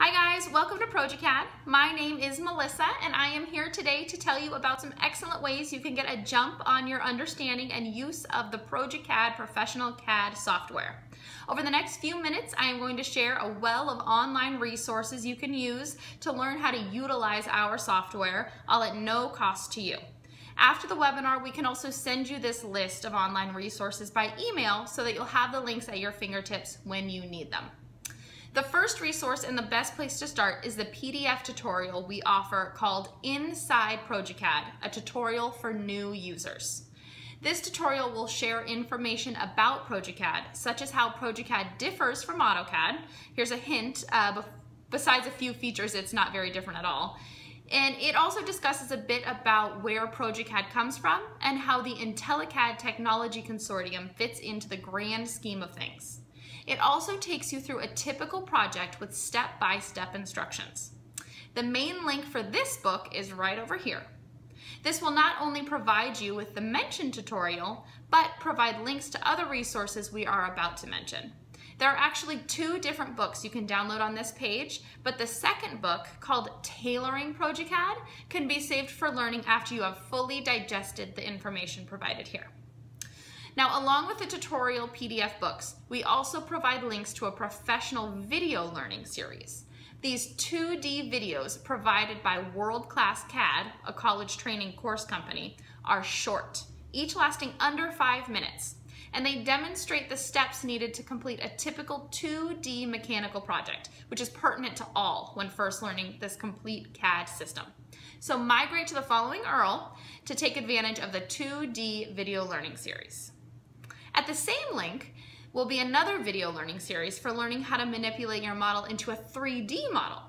Hi guys, welcome to progeCAD. My name is Melissa and I am here today to tell you about some excellent ways you can get a jump on your understanding and use of the progeCAD professional CAD software. Over the next few minutes, I am going to share a well of online resources you can use to learn how to utilize our software, all at no cost to you. After the webinar, we can also send you this list of online resources by email so that you'll have the links at your fingertips when you need them. The first resource and the best place to start is the PDF tutorial we offer called Inside progeCAD, a tutorial for new users. This tutorial will share information about progeCAD, such as how progeCAD differs from AutoCAD. Here's a hint, uh, besides a few features, it's not very different at all. And it also discusses a bit about where progeCAD comes from and how the IntelliCAD Technology Consortium fits into the grand scheme of things. It also takes you through a typical project with step-by-step -step instructions. The main link for this book is right over here. This will not only provide you with the mentioned tutorial, but provide links to other resources we are about to mention. There are actually two different books you can download on this page, but the second book, called Tailoring progeCAD, can be saved for learning after you have fully digested the information provided here. Now, along with the tutorial PDF books, we also provide links to a professional video learning series. These 2D videos provided by World Class CAD, a college training course company, are short, each lasting under five minutes, and they demonstrate the steps needed to complete a typical 2D mechanical project, which is pertinent to all when first learning this complete CAD system. So migrate to the following URL to take advantage of the 2D video learning series. At the same link will be another video learning series for learning how to manipulate your model into a 3D model.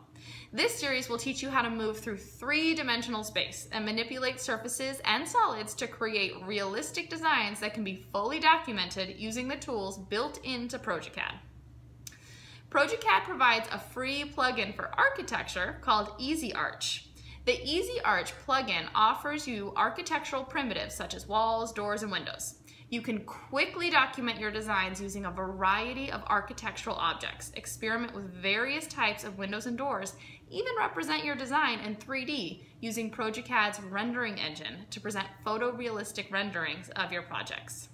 This series will teach you how to move through three-dimensional space and manipulate surfaces and solids to create realistic designs that can be fully documented using the tools built into progeCAD. progeCAD provides a free plugin for architecture called EasyArch. The EasyArch plugin offers you architectural primitives such as walls, doors, and windows. You can quickly document your designs using a variety of architectural objects, experiment with various types of windows and doors, even represent your design in 3D using progeCAD's rendering engine to present photorealistic renderings of your projects.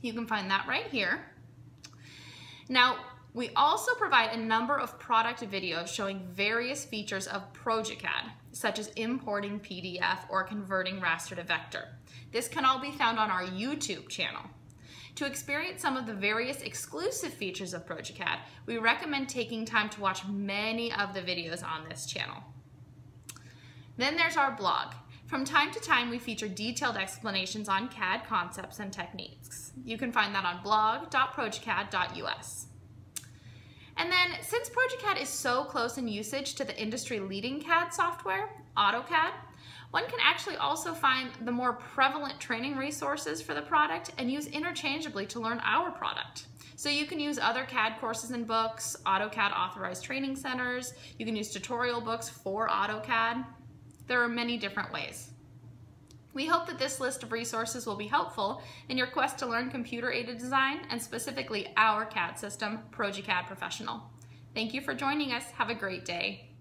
You can find that right here. Now, we also provide a number of product videos showing various features of progeCAD, such as importing PDF or converting raster to vector. This can all be found on our YouTube channel. To experience some of the various exclusive features of progeCAD, we recommend taking time to watch many of the videos on this channel. Then there's our blog. From time to time, we feature detailed explanations on CAD concepts and techniques. You can find that on blog.progecad.us. And then since progeCAD is so close in usage to the industry leading CAD software, AutoCAD, one can actually also find the more prevalent training resources for the product and use interchangeably to learn our product. So you can use other CAD courses and books, AutoCAD authorized training centers, you can use tutorial books for AutoCAD. There are many different ways. We hope that this list of resources will be helpful in your quest to learn computer-aided design and specifically our CAD system, progeCAD Professional. Thank you for joining us. Have a great day.